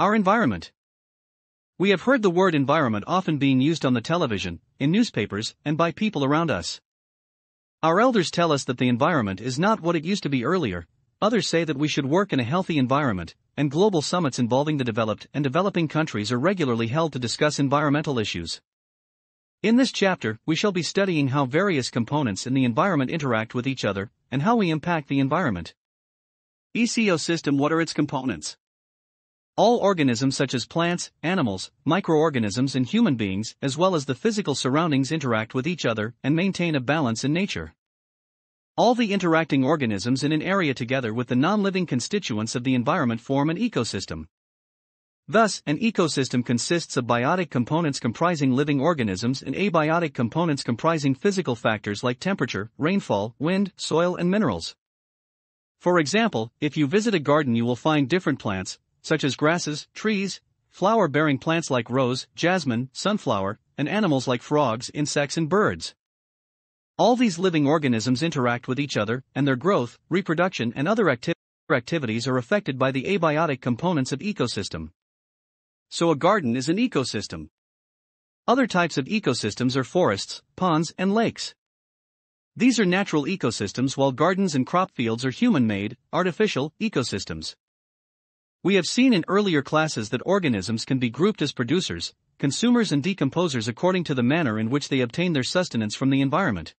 Our environment. We have heard the word environment often being used on the television, in newspapers, and by people around us. Our elders tell us that the environment is not what it used to be earlier, others say that we should work in a healthy environment, and global summits involving the developed and developing countries are regularly held to discuss environmental issues. In this chapter, we shall be studying how various components in the environment interact with each other, and how we impact the environment. Ecosystem What are its components? All organisms such as plants, animals, microorganisms, and human beings, as well as the physical surroundings, interact with each other and maintain a balance in nature. All the interacting organisms in an area together with the non living constituents of the environment form an ecosystem. Thus, an ecosystem consists of biotic components comprising living organisms and abiotic components comprising physical factors like temperature, rainfall, wind, soil, and minerals. For example, if you visit a garden, you will find different plants, such as grasses, trees, flower bearing plants like rose, jasmine, sunflower, and animals like frogs, insects, and birds. All these living organisms interact with each other, and their growth, reproduction, and other acti- activities are affected by the abiotic components of ecosystem. So a garden is an ecosystem. Other types of ecosystems are forests, ponds, and lakes. These are natural ecosystems while gardens and crop fields are human-made, artificial ecosystems. We have seen in earlier classes that organisms can be grouped as producers, consumers and decomposers according to the manner in which they obtain their sustenance from the environment.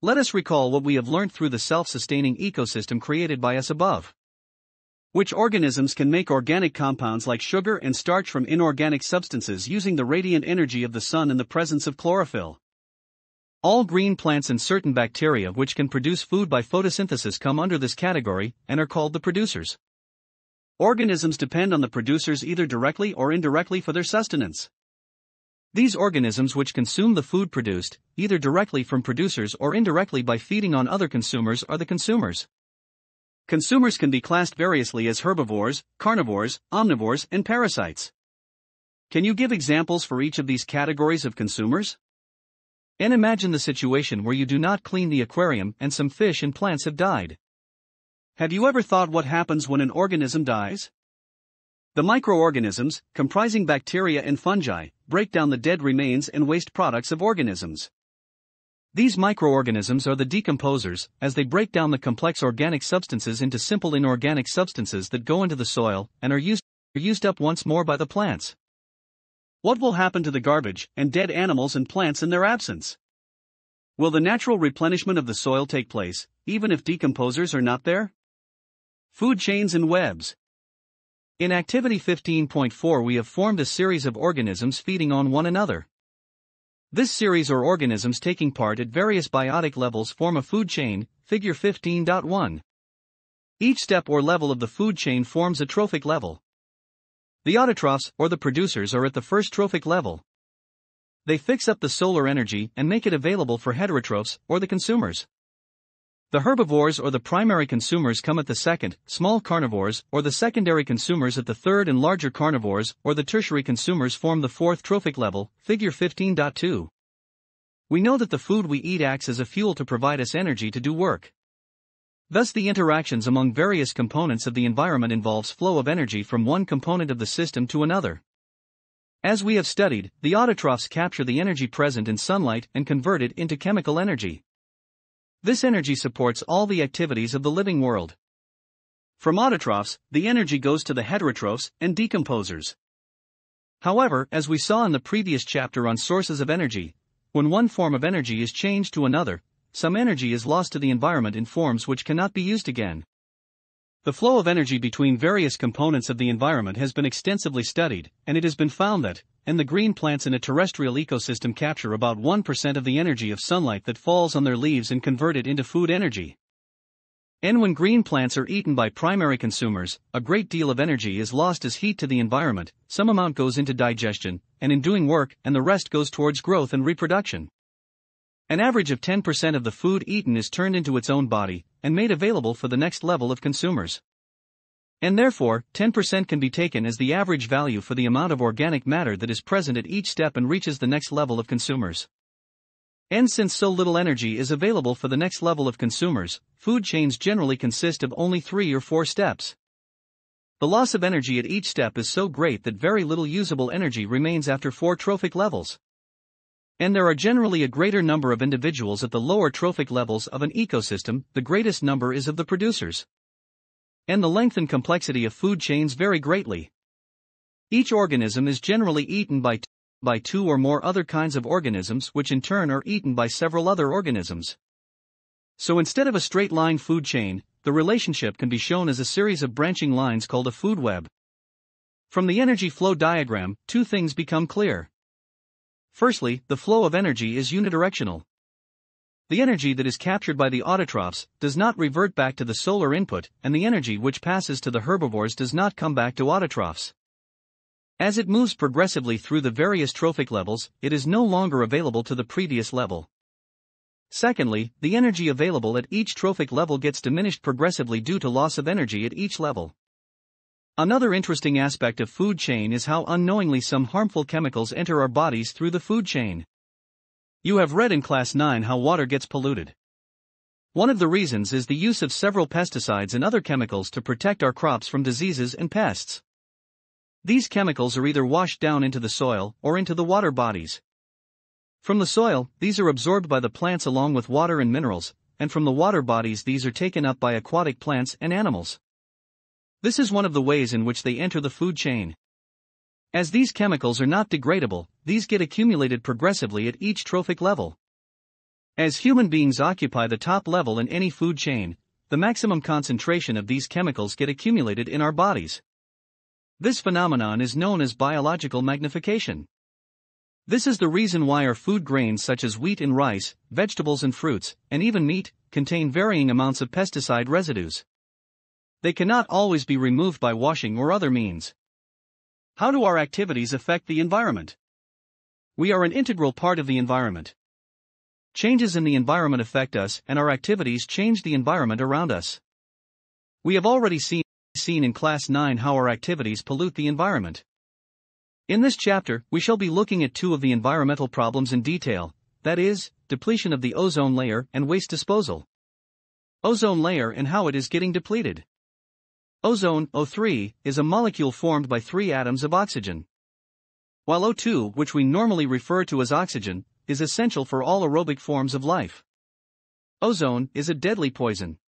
Let us recall what we have learned through the self-sustaining ecosystem created by us above. Which organisms can make organic compounds like sugar and starch from inorganic substances using the radiant energy of the sun in the presence of chlorophyll. All green plants and certain bacteria which can produce food by photosynthesis come under this category and are called the producers. Organisms depend on the producers either directly or indirectly for their sustenance. These organisms which consume the food produced, either directly from producers or indirectly by feeding on other consumers, are the consumers. Consumers can be classed variously as herbivores, carnivores, omnivores, and parasites. Can you give examples for each of these categories of consumers? And imagine the situation where you do not clean the aquarium and some fish and plants have died. Have you ever thought what happens when an organism dies? The microorganisms, comprising bacteria and fungi, break down the dead remains and waste products of organisms. These microorganisms are the decomposers, as they break down the complex organic substances into simple inorganic substances that go into the soil and are used, used up once more by the plants. What will happen to the garbage and dead animals and plants in their absence? Will the natural replenishment of the soil take place, even if decomposers are not there? Food chains and webs. In Activity 15.4, we have formed a series of organisms feeding on one another. This series or organisms taking part at various biotic levels form a food chain, figure 15.1. Each step or level of the food chain forms a trophic level. The autotrophs, or the producers, are at the first trophic level. They fix up the solar energy and make it available for heterotrophs, or the consumers. The herbivores or the primary consumers come at the second, small carnivores, or the secondary consumers at the third and larger carnivores, or the tertiary consumers form the fourth trophic level, figure 15.2. We know that the food we eat acts as a fuel to provide us energy to do work. Thus the interactions among various components of the environment involves flow of energy from one component of the system to another. As we have studied, the autotrophs capture the energy present in sunlight and convert it into chemical energy. This energy supports all the activities of the living world. From autotrophs, the energy goes to the heterotrophs and decomposers. However, as we saw in the previous chapter on sources of energy, when one form of energy is changed to another, some energy is lost to the environment in forms which cannot be used again. The flow of energy between various components of the environment has been extensively studied, and it has been found that, and the green plants in a terrestrial ecosystem capture about 1% of the energy of sunlight that falls on their leaves and convert it into food energy. And when green plants are eaten by primary consumers, a great deal of energy is lost as heat to the environment, some amount goes into digestion, and in doing work, and the rest goes towards growth and reproduction. An average of 10% of the food eaten is turned into its own body, and made available for the next level of consumers. And therefore, 10% can be taken as the average value for the amount of organic matter that is present at each step and reaches the next level of consumers. And since so little energy is available for the next level of consumers, food chains generally consist of only three or four steps. The loss of energy at each step is so great that very little usable energy remains after four trophic levels. And there are generally a greater number of individuals at the lower trophic levels of an ecosystem, the greatest number is of the producers. And the length and complexity of food chains vary greatly. Each organism is generally eaten by, by two or more other kinds of organisms, which in turn are eaten by several other organisms. So instead of a straight line food chain, the relationship can be shown as a series of branching lines called a food web. From the energy flow diagram, two things become clear. Firstly, the flow of energy is unidirectional. The energy that is captured by the autotrophs does not revert back to the solar input, and the energy which passes to the herbivores does not come back to autotrophs. As it moves progressively through the various trophic levels, it is no longer available to the previous level. Secondly, the energy available at each trophic level gets diminished progressively due to loss of energy at each level. Another interesting aspect of food chain is how unknowingly some harmful chemicals enter our bodies through the food chain. You have read in class 9 how water gets polluted. One of the reasons is the use of several pesticides and other chemicals to protect our crops from diseases and pests. These chemicals are either washed down into the soil or into the water bodies. From the soil, these are absorbed by the plants along with water and minerals, and from the water bodies, these are taken up by aquatic plants and animals. This is one of the ways in which they enter the food chain. As these chemicals are not degradable, these get accumulated progressively at each trophic level. As human beings occupy the top level in any food chain, the maximum concentration of these chemicals get accumulated in our bodies. This phenomenon is known as biological magnification. This is the reason why our food grains such as wheat and rice, vegetables and fruits, and even meat, contain varying amounts of pesticide residues. They cannot always be removed by washing or other means. How do our activities affect the environment? We are an integral part of the environment. Changes in the environment affect us, and our activities change the environment around us. We have already seen, seen in Class 9 how our activities pollute the environment. In this chapter, we shall be looking at two of the environmental problems in detail that is, depletion of the ozone layer and waste disposal. Ozone layer and how it is getting depleted. Ozone, O3, is a molecule formed by three atoms of oxygen. While O2, which we normally refer to as oxygen, is essential for all aerobic forms of life. Ozone is a deadly poison.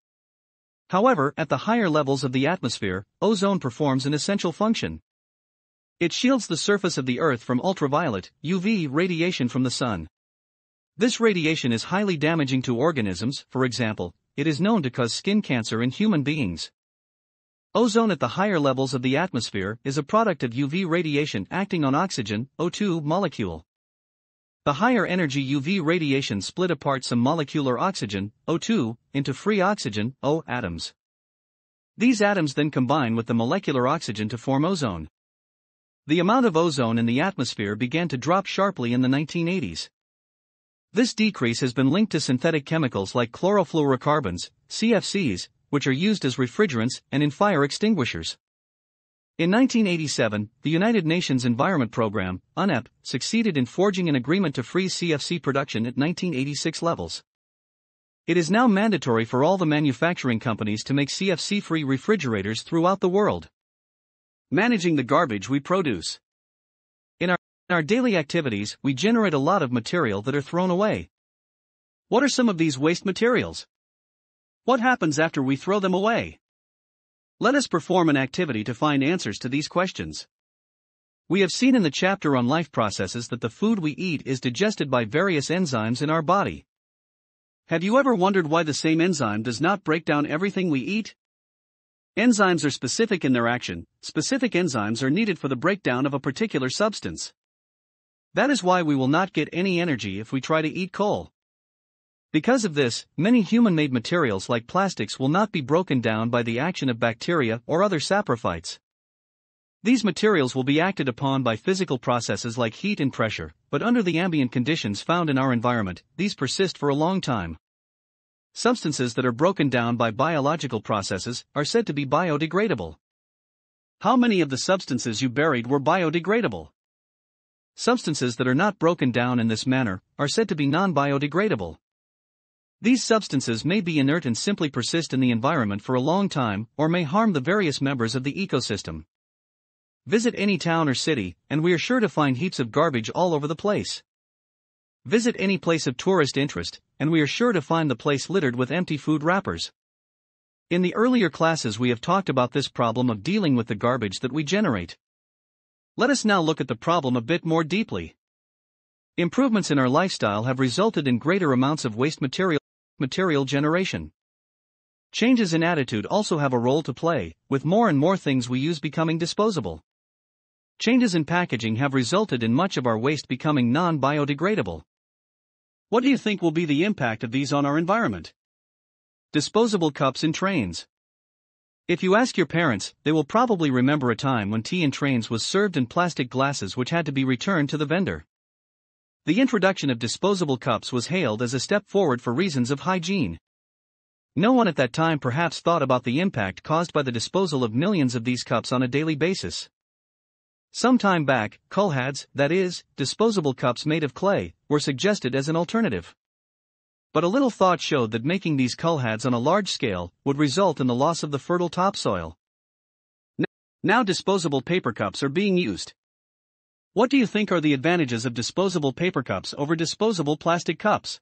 However, at the higher levels of the atmosphere, ozone performs an essential function. It shields the surface of the Earth from ultraviolet, UV radiation from the sun. This radiation is highly damaging to organisms, for example, it is known to cause skin cancer in human beings. Ozone at the higher levels of the atmosphere is a product of UV radiation acting on oxygen, O2 molecule. The higher energy UV radiation split apart some molecular oxygen, O2, into free oxygen, O atoms. These atoms then combine with the molecular oxygen to form ozone. The amount of ozone in the atmosphere began to drop sharply in the 1980s. This decrease has been linked to synthetic chemicals like chlorofluorocarbons, CFCs, which are used as refrigerants and in fire extinguishers. In 1987, the United Nations Environment Programme, UNEP, succeeded in forging an agreement to freeze CFC production at 1986 levels. It is now mandatory for all the manufacturing companies to make CFC free refrigerators throughout the world. Managing the garbage we produce. In our, in our daily activities, we generate a lot of material that are thrown away. What are some of these waste materials? What happens after we throw them away? Let us perform an activity to find answers to these questions. We have seen in the chapter on life processes that the food we eat is digested by various enzymes in our body. Have you ever wondered why the same enzyme does not break down everything we eat? Enzymes are specific in their action, specific enzymes are needed for the breakdown of a particular substance. That is why we will not get any energy if we try to eat coal. Because of this, many human made materials like plastics will not be broken down by the action of bacteria or other saprophytes. These materials will be acted upon by physical processes like heat and pressure, but under the ambient conditions found in our environment, these persist for a long time. Substances that are broken down by biological processes are said to be biodegradable. How many of the substances you buried were biodegradable? Substances that are not broken down in this manner are said to be non biodegradable. These substances may be inert and simply persist in the environment for a long time, or may harm the various members of the ecosystem. Visit any town or city, and we are sure to find heaps of garbage all over the place. Visit any place of tourist interest, and we are sure to find the place littered with empty food wrappers. In the earlier classes, we have talked about this problem of dealing with the garbage that we generate. Let us now look at the problem a bit more deeply. Improvements in our lifestyle have resulted in greater amounts of waste material material generation. Changes in attitude also have a role to play, with more and more things we use becoming disposable. Changes in packaging have resulted in much of our waste becoming non biodegradable. What do you think will be the impact of these on our environment? Disposable cups in trains. If you ask your parents, they will probably remember a time when tea in trains was served in plastic glasses which had to be returned to the vendor. The introduction of disposable cups was hailed as a step forward for reasons of hygiene. No one at that time perhaps thought about the impact caused by the disposal of millions of these cups on a daily basis. Some time back, kulhads, that is, disposable cups made of clay, were suggested as an alternative. But a little thought showed that making these kulhads on a large scale would result in the loss of the fertile topsoil. Now disposable paper cups are being used. What do you think are the advantages of disposable paper cups over disposable plastic cups?